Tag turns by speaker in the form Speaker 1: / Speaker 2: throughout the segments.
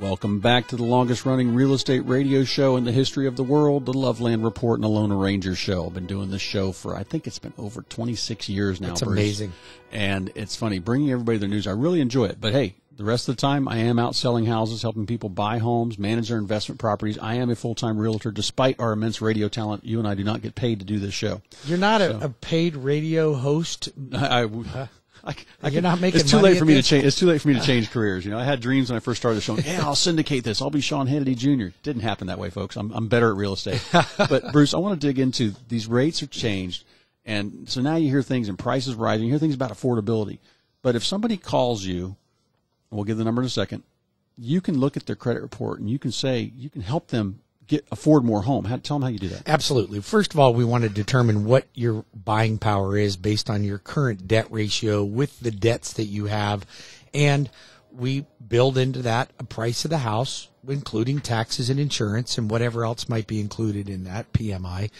Speaker 1: Welcome back to the longest running real estate radio show in the history of the world, the Loveland Report and the Loan Arranger Show. I've been doing this show for, I think it's been over 26 years now.
Speaker 2: That's amazing.
Speaker 1: And it's funny, bringing everybody their news. I really enjoy it. But hey, the rest of the time, I am out selling houses, helping people buy homes, manage their investment properties. I am a full time realtor. Despite our immense radio talent, you and I do not get paid to do this show.
Speaker 2: You're not a, a paid radio host.
Speaker 1: I, I, I, I
Speaker 2: You're not making it.
Speaker 1: It's too late for me to change. It's too late for me to change careers. You know, I had dreams when I first started the show. Yeah, I'll syndicate this. I'll be Sean Hannity Jr. Didn't happen that way, folks. I'm I'm better at real estate. but Bruce, I want to dig into these rates are changed, and so now you hear things and prices rising. You hear things about affordability. But if somebody calls you, and we'll give the number in a second, you can look at their credit report and you can say you can help them get afford more home. How, tell them how you do that.
Speaker 2: Absolutely. First of all, we want to determine what your buying power is based on your current debt ratio with the debts that you have. And we build into that a price of the house, including taxes and insurance and whatever else might be included in that PMI.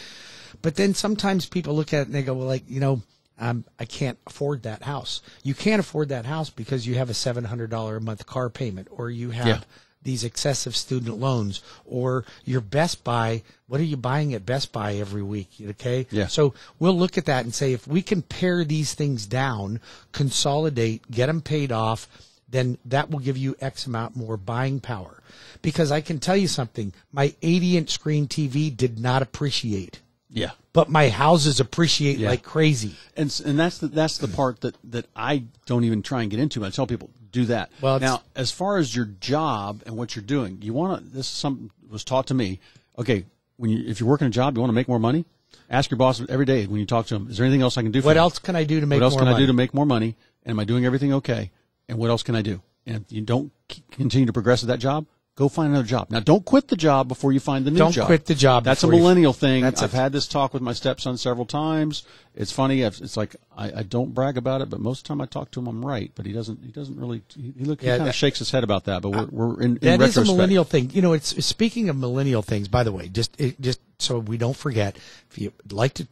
Speaker 2: But then sometimes people look at it and they go, well, like, you know, um, I can't afford that house. You can't afford that house because you have a $700 a month car payment or you have
Speaker 1: Yeah.
Speaker 2: These excessive student loans or your Best Buy. What are you buying at Best Buy every week? Okay.
Speaker 1: Yeah.
Speaker 2: So we'll look at that and say, if we can pare these things down, consolidate, get them paid off, then that will give you X amount more buying power. Because I can tell you something, my 80 inch screen TV did not appreciate,
Speaker 1: Yeah.
Speaker 2: but my houses appreciate
Speaker 1: Yeah.
Speaker 2: like crazy.
Speaker 1: And and that's the that's the part that that I don't even try and get into. I tell people do that.
Speaker 2: Well,
Speaker 1: now as far as your job and what you're doing, you want to. This is something was taught to me. Okay, when you if you're working a job, you want to make more money. Ask your boss every day when you talk to him. Is there anything else I can do? for
Speaker 2: What
Speaker 1: you?
Speaker 2: else can I do to make
Speaker 1: What else
Speaker 2: more
Speaker 1: can I
Speaker 2: money?
Speaker 1: do to make more money? And am I doing everything okay? And what else can I do? And if you don't continue to progress at that job, go find another job. Now, don't quit the job before you find the new job.
Speaker 2: Don't quit the job
Speaker 1: That's a millennial thing.
Speaker 2: That's
Speaker 1: I've
Speaker 2: a-
Speaker 1: had this talk with my stepson several times. It's funny. I've, it's like I, I don't brag about it, but most of the time I talk to him, I'm right. But he doesn't. He doesn't really. He, he, look, he
Speaker 2: Yeah,
Speaker 1: kind of shakes his head about that. But we're, we're in, in
Speaker 2: That is a millennial thing. You know, it's speaking of millennial things. By the way, just it, just so we don't forget, if you'd like to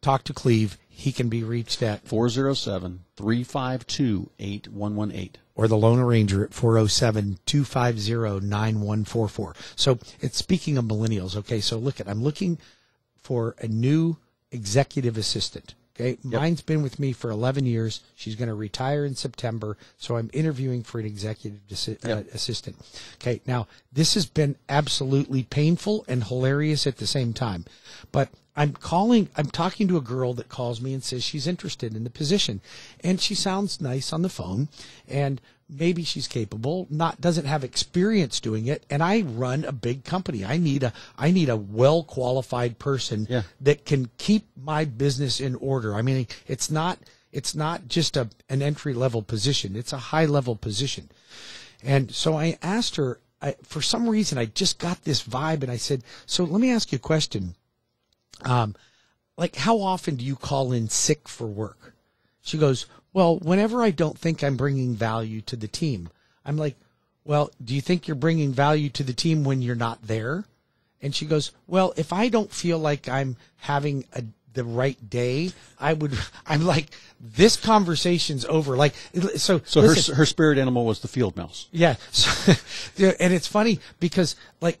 Speaker 2: talk to Cleve, he can be reached at
Speaker 1: 407 352 8118.
Speaker 2: Or the Loan Arranger at 407-250-9144. So it's speaking of millennials. Okay. So look at, I'm looking for a new executive assistant. Okay. Mine's been with me for 11 years. She's going to retire in September. So I'm interviewing for an executive assi- uh, assistant. Okay. Now this has been absolutely painful and hilarious at the same time, but I'm calling, I'm talking to a girl that calls me and says she's interested in the position. And she sounds nice on the phone and maybe she's capable, not, doesn't have experience doing it. And I run a big company. I need a, I need a well qualified person
Speaker 1: Yeah.
Speaker 2: that can keep my business in order. I mean, it's not, it's not just a, an entry level position. It's a high level position. And so I asked her, I, for some reason, I just got this vibe and I said, so let me ask you a question um, like how often do you call in sick for work? She goes, well, whenever I don't think I'm bringing value to the team. I'm like, well, do you think you're bringing value to the team when you're not there? And she goes, well, if I don't feel like I'm having a, the right day, I would, I'm like, this conversation's over. Like, so,
Speaker 1: So
Speaker 2: listen,
Speaker 1: her her spirit animal was the field mouse.
Speaker 2: yeah. So, and it's funny because like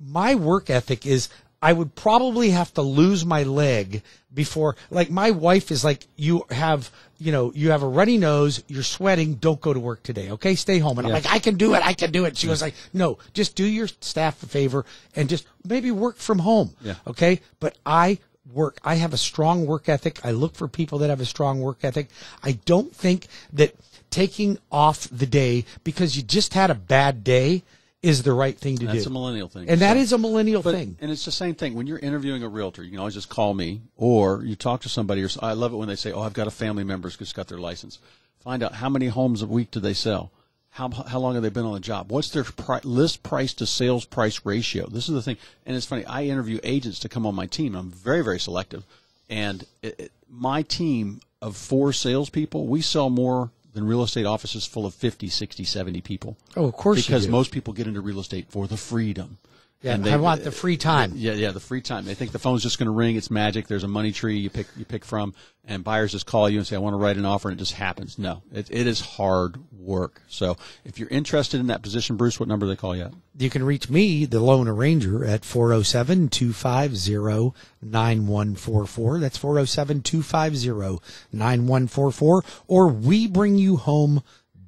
Speaker 2: my work ethic is I would probably have to lose my leg before like my wife is like you have you know you have a runny nose you're sweating don't go to work today okay? Stay home. And
Speaker 1: Yeah.
Speaker 2: I'm like I can do it I can do it. She goes like no just do your staff a favor and just maybe work from home
Speaker 1: Yeah.
Speaker 2: okay? But I work I have a strong work ethic. I look for people that have a strong work ethic. I don't think that taking off the day because you just had a bad day is the right thing to
Speaker 1: That's
Speaker 2: do.
Speaker 1: That's a millennial thing.
Speaker 2: and that
Speaker 1: So-
Speaker 2: is a millennial
Speaker 1: But-
Speaker 2: thing.
Speaker 1: And it's the same thing when you're interviewing a realtor. You can always just call me, or you talk to somebody. Or I love it when they say, "Oh, I've got a family member who's just got their license." Find out how many homes a week do they sell. How how long have they been on the job? What's their pri- list price to sales price ratio? This is the thing. And it's funny. I interview agents to come on my team. I'm very very selective, and it, it, my team of four salespeople, we sell more than real estate offices full of 50, 60, 70 people.
Speaker 2: Oh, of course
Speaker 1: Because most people get into real estate for the freedom
Speaker 2: Yeah,
Speaker 1: And
Speaker 2: I want the free time.
Speaker 1: Yeah, yeah, the free time. They think the phone's just going to ring. It's magic. There's a money tree you pick you pick from, and buyers just call you and say, "I want to write an offer," and it just happens. No, it, it is hard work. So if you're interested in that position, Bruce, what number do they call you at?
Speaker 2: You can reach me, the loan arranger, at 407 250 9144. That's 407 250 9144. Or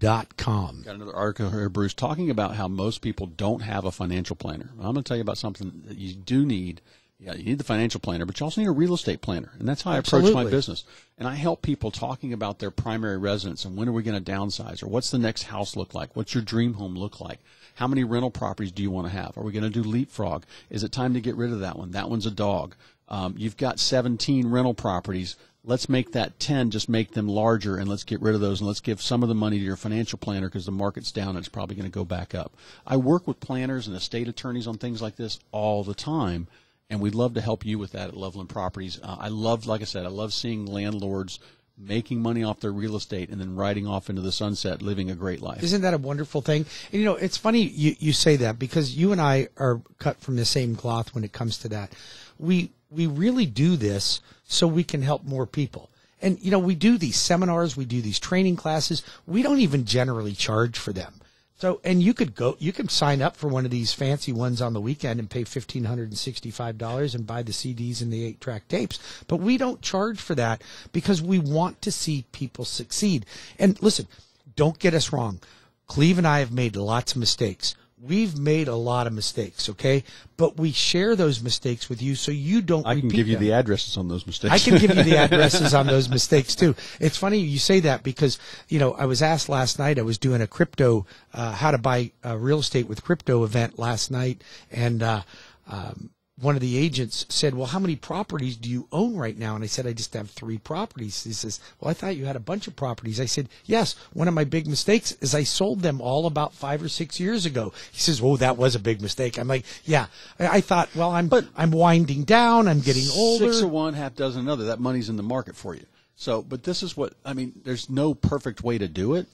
Speaker 2: webringyouhome.com.
Speaker 1: Got another article here, Bruce, talking about how most people don't have a financial planner. I'm going to tell you about something that you do need. Yeah, you need the financial planner, but you also need a real estate planner, and that's how I approach my business. And I help people talking about their primary residence and when are we going to downsize, or what's the next house look like, what's your dream home look like, how many rental properties do you want to have? Are we going to do leapfrog? Is it time to get rid of that one? That one's a dog. Um, you've got 17 rental properties. Let's make that 10, just make them larger, and let's get rid of those, and let's give some of the money to your financial planner because the market's down and it's probably going to go back up. I work with planners and estate attorneys on things like this all the time, and we'd love to help you with that at Loveland Properties. Uh, I love, like I said, I love seeing landlords making money off their real estate and then riding off into the sunset, living a great life.
Speaker 2: Isn't that a wonderful thing? And you know, it's funny you, you say that because you and I are cut from the same cloth when it comes to that. We we really do this so we can help more people. And you know, we do these seminars, we do these training classes. We don't even generally charge for them. So, and you could go, you can sign up for one of these fancy ones on the weekend and pay fifteen hundred and sixty-five dollars and buy the CDs and the eight-track tapes. But we don't charge for that because we want to see people succeed. And listen, don't get us wrong. Cleve and I have made lots of mistakes. We've made a lot of mistakes, okay? But we share those mistakes with you so you don't
Speaker 1: I can give you
Speaker 2: them.
Speaker 1: the addresses on those mistakes.
Speaker 2: I can give you the addresses on those mistakes too. It's funny you say that because you know I was asked last night. I was doing a crypto, uh, how to buy uh, real estate with crypto event last night, and uh, um, one of the agents said, "Well, how many properties do you own right now?" And I said, "I just have three properties." He says, "Well, I thought you had a bunch of properties." I said, "Yes. One of my big mistakes is I sold them all about five or six years ago." He says, "Oh, that was a big mistake." I'm like, "Yeah." I, I thought, well, I'm but I'm winding down. I'm getting older.
Speaker 1: Six of one, half dozen another. That money's in the market for you. So, but this is what I mean. There's no perfect way to do it,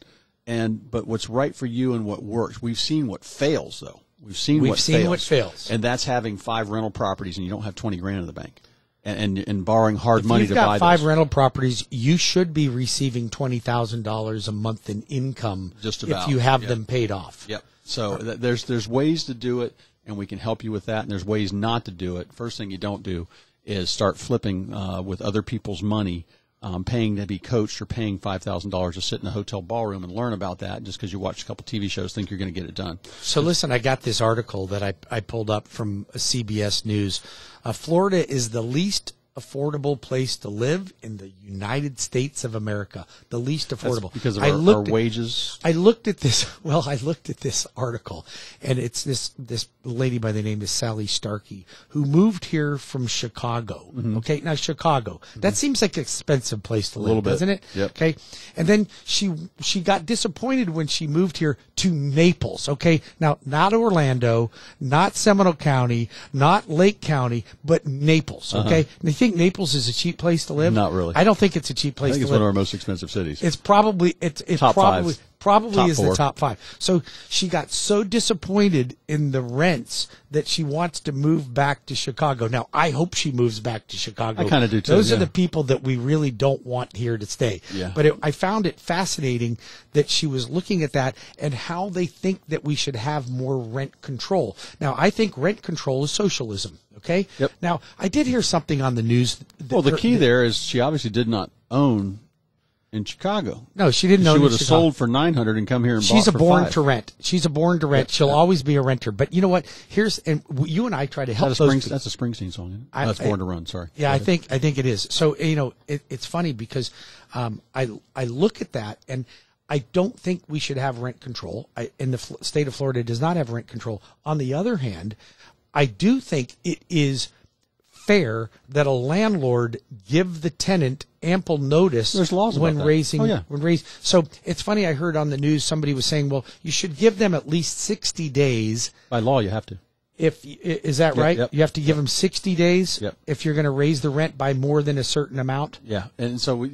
Speaker 1: and but what's right for you and what works. We've seen what fails though. We've seen
Speaker 2: We've
Speaker 1: what
Speaker 2: seen
Speaker 1: fails.
Speaker 2: what fails.
Speaker 1: and that's having five rental properties and you don't have twenty grand in the bank, and and, and borrowing hard
Speaker 2: If
Speaker 1: money
Speaker 2: you've
Speaker 1: to
Speaker 2: got
Speaker 1: buy
Speaker 2: five
Speaker 1: those.
Speaker 2: rental properties, you should be receiving twenty thousand dollars a month in income
Speaker 1: Just about,
Speaker 2: if you have
Speaker 1: yeah.
Speaker 2: them paid off.
Speaker 1: Yep. So th- there's there's ways to do it, and we can help you with that. And there's ways not to do it. First thing you don't do is start flipping uh, with other people's money, um, paying to be coached or paying five thousand dollars to sit in a hotel ballroom and learn about that. Just because you watch a couple TV shows, think you're going to get it done.
Speaker 2: So listen, I got this article that I, I pulled up from CBS News. Uh, Florida is the least affordable place to live in the United States of America. The least affordable
Speaker 1: because of
Speaker 2: I
Speaker 1: our, our
Speaker 2: looked at-
Speaker 1: wages.
Speaker 2: I looked at this. Well, I looked at this article, and it's this this lady by the name of Sally Starkey who moved here from Chicago.
Speaker 1: Mm-hmm.
Speaker 2: Okay, now Chicago. That seems like an expensive place to live,
Speaker 1: little bit.
Speaker 2: doesn't it?
Speaker 1: Yep.
Speaker 2: Okay, and then she she got disappointed when she moved here to Naples. Okay, now not Orlando, not Seminole County, not Lake County, but Naples. Okay, and you think Naples is a cheap place to live?
Speaker 1: Not really.
Speaker 2: I don't think it's a cheap place.
Speaker 1: I
Speaker 2: think
Speaker 1: it's
Speaker 2: live.
Speaker 1: one of our most expensive cities.
Speaker 2: It's probably it's it
Speaker 1: Top five.
Speaker 2: Probably
Speaker 1: Top
Speaker 2: is the top five. So she got so disappointed in the rents that she wants to move back to Chicago. Now I hope she moves back to Chicago.
Speaker 1: I kinda do too,
Speaker 2: Those are the people that we really don't want here to stay.
Speaker 1: Yeah.
Speaker 2: But it, I found it fascinating that she was looking at that and how they think that we should have more rent control. Now I think rent control is socialism. Okay.
Speaker 1: Yep.
Speaker 2: Now I did hear something on the news. That
Speaker 1: well, the key there is she obviously did not own in Chicago.
Speaker 2: No, she didn't know. She
Speaker 1: would have sold for nine hundred and come here and
Speaker 2: She's
Speaker 1: bought
Speaker 2: a born
Speaker 1: five.
Speaker 2: to rent. She's a born to rent. She'll always be a renter. But you know what? Here's and you and I try to help
Speaker 1: That's a,
Speaker 2: those.
Speaker 1: That's a Springsteen song. Isn't it?
Speaker 2: I-
Speaker 1: that's
Speaker 2: I-
Speaker 1: Born to Run. Sorry.
Speaker 2: yeah, I think I think it is. So you know, it, it's funny because um, I I look at that and I don't think we should have rent control. I, and the Fl- state of Florida does not have rent control. On the other hand, I do think it is fair that a landlord give the tenant ample notice
Speaker 1: There's laws
Speaker 2: when
Speaker 1: that.
Speaker 2: raising
Speaker 1: Oh, yeah.
Speaker 2: when raised. So it's funny. I heard on the news somebody was saying, "Well, you should give them at least sixty days."
Speaker 1: By law, you have to.
Speaker 2: If is that
Speaker 1: Yep,
Speaker 2: right?
Speaker 1: yep,
Speaker 2: you have to give them sixty days
Speaker 1: Yep.
Speaker 2: if you're going to raise the rent by more than a certain amount.
Speaker 1: Yeah, and so we,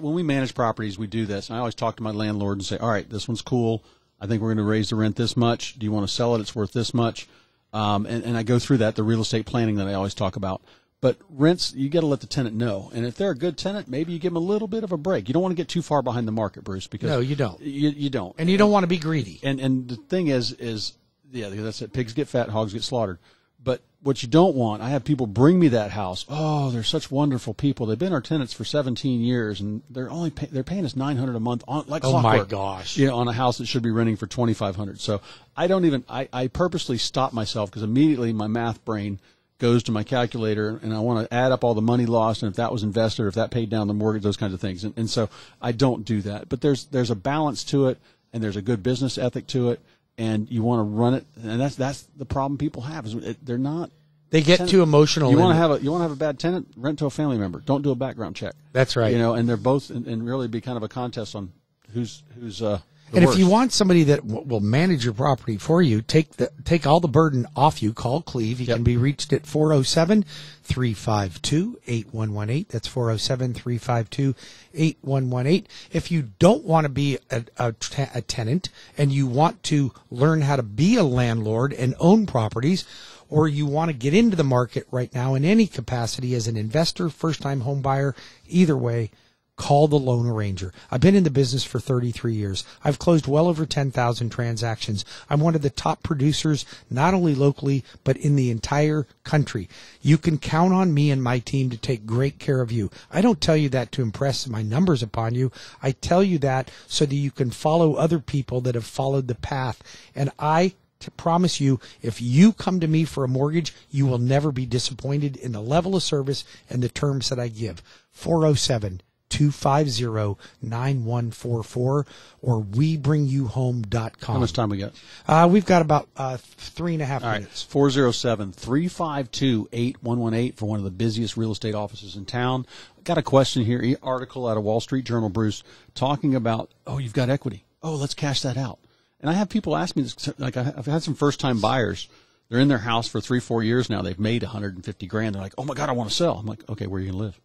Speaker 1: when we manage properties, we do this. And I always talk to my landlord and say, "All right, this one's cool. I think we're going to raise the rent this much. Do you want to sell it? It's worth this much." Um, and, and I go through that, the real estate planning that I always talk about. But rents, you got to let the tenant know. And if they're a good tenant, maybe you give them a little bit of a break. You don't want to get too far behind the market, Bruce, because
Speaker 2: No, you don't.
Speaker 1: You, you don't.
Speaker 2: And you don't want to be greedy.
Speaker 1: And and the thing is, is yeah, that's it. Pigs get fat, hogs get slaughtered. But what you don't want, I have people bring me that house. Oh, they're such wonderful people. They've been our tenants for 17 years, and they're only pay, they're paying us 900 a month on like
Speaker 2: Oh, my gosh.
Speaker 1: You know, on a house that should be renting for 2,500. So I don't even. I, I purposely stop myself because immediately my math brain goes to my calculator and I want to add up all the money lost and if that was invested or if that paid down the mortgage, those kinds of things. And, and so I don't do that. But there's there's a balance to it and there's a good business ethic to it and you want to run it and that's that's the problem people have is they're not
Speaker 2: They get
Speaker 1: tenant-
Speaker 2: too emotional.
Speaker 1: You want to have a you want to have a bad tenant, rent to a family member. Don't do a background check.
Speaker 2: That's right.
Speaker 1: You know, and they're both and, and really be kind of a contest on who's who's uh
Speaker 2: and
Speaker 1: worst.
Speaker 2: if you want somebody that w- will manage your property for you, take the take all the burden off you. Call Cleve. He
Speaker 1: Yep.
Speaker 2: can be reached at 407-352-8118. That's 407-352-8118. If you don't want to be a, a, a tenant and you want to learn how to be a landlord and own properties, or you want to get into the market right now in any capacity as an investor, first time home buyer, either way, call the loan arranger. I've been in the business for 33 years. I've closed well over 10,000 transactions. I'm one of the top producers, not only locally, but in the entire country. You can count on me and my team to take great care of you. I don't tell you that to impress my numbers upon you. I tell you that so that you can follow other people that have followed the path. And I to promise you, if you come to me for a mortgage, you will never be disappointed in the level of service and the terms that I give. 407 250 9144 or webringyouhome.com.
Speaker 1: how much time we got?
Speaker 2: Uh, we've got about uh, three and a half
Speaker 1: All
Speaker 2: minutes.
Speaker 1: 407 352 8118 for one of the busiest real estate offices in town. Got a question here, article out of Wall Street Journal, Bruce, talking about, oh, you've got equity. Oh, let's cash that out. And I have people ask me this, like I've had some first time buyers. They're in their house for three, four years now. They've made 150 grand. They're like, oh my God, I want to sell. I'm like, okay, where are you going to live?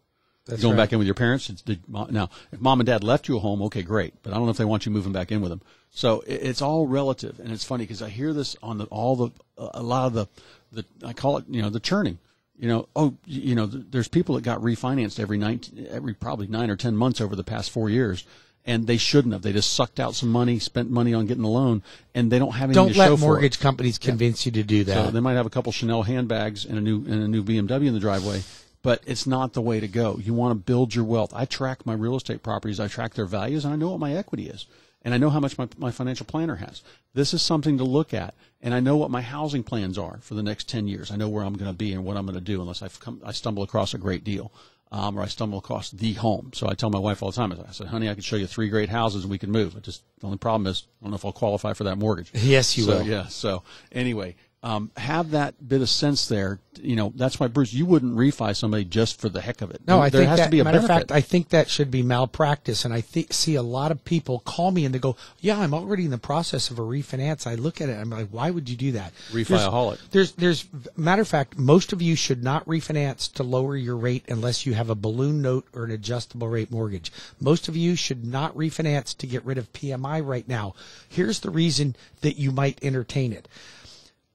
Speaker 2: That's
Speaker 1: going
Speaker 2: right.
Speaker 1: back in with your parents. It's, did, now, if mom and dad left you a home, okay, great. But I don't know if they want you moving back in with them. So it, it's all relative, and it's funny because I hear this on the all the a lot of the the I call it you know the churning. You know, oh, you know, there's people that got refinanced every nine, every probably nine or ten months over the past four years, and they shouldn't have. They just sucked out some money, spent money on getting a loan, and they don't have anything
Speaker 2: Don't
Speaker 1: to show
Speaker 2: let
Speaker 1: for it.
Speaker 2: mortgage companies convince you to do
Speaker 1: So
Speaker 2: that.
Speaker 1: they might have a couple Chanel handbags and a new and a new BMW in the driveway, but it's not the way to go. You want to build your wealth. I track my real estate properties. I track their values, and I know what my equity is, and I know how much my, my financial planner has. This is something to look at, and I know what my housing plans are for the next ten years. I know where I'm going to be and what I'm going to do, unless I come I stumble across a great deal. Um, or I stumble across the home. So I tell my wife all the time, I said, honey, I could show you three great houses and we can move. It just, the only problem is, I don't know if I'll qualify for that mortgage.
Speaker 2: Yes, you
Speaker 1: So,
Speaker 2: will.
Speaker 1: Yeah. So anyway, um, have that bit of sense there. You know, that's why Bruce, you wouldn't refi somebody just for the heck of it.
Speaker 2: No, I
Speaker 1: there has
Speaker 2: that,
Speaker 1: to be a
Speaker 2: matter
Speaker 1: benefit.
Speaker 2: of fact, I think that should be malpractice. And I th- see a lot of people call me and they go, "Yeah, I'm already in the process of a refinance." I look at it, I'm like, "Why would you do that?"
Speaker 1: Refi-aholic.
Speaker 2: There's, there's, there's, matter of fact, most of you should not refinance to lower your rate unless you have a balloon note or an adjustable rate mortgage. Most of you should not refinance to get rid of PMI right now. Here's the reason that you might entertain it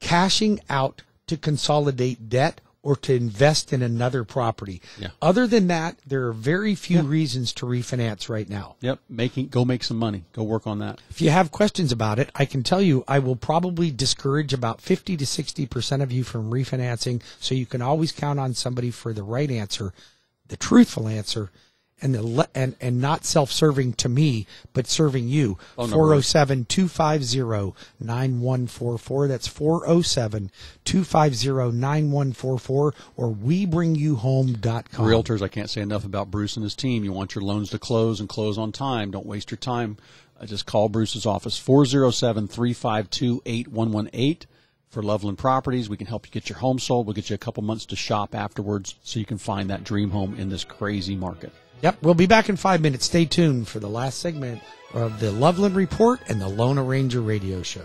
Speaker 2: cashing out to consolidate debt or to invest in another property.
Speaker 1: Yeah.
Speaker 2: Other than that, there are very few reasons to refinance right now.
Speaker 1: Yep. Making, go make some money. Go work on that.
Speaker 2: If you have questions about it, I can tell you I will probably discourage about 50 to 60% of you from refinancing. So you can always count on somebody for the right answer, the truthful answer, and the le- and, and not self-serving to me, but serving you.
Speaker 1: Phone
Speaker 2: 407-250-9144. That's 407-250-9144 or webringyouhome.com.
Speaker 1: Realtors, I can't say enough about Bruce and his team. You want your loans to close and close on time. Don't waste your time. Uh, just call Bruce's office, 407 352 8118 for Loveland Properties. We can help you get your home sold. We'll get you a couple months to shop afterwards so you can find that dream home in this crazy market.
Speaker 2: Yep, we'll be back in five minutes. Stay tuned for the last segment of the Loveland Report and the Loan Arranger Radio Show.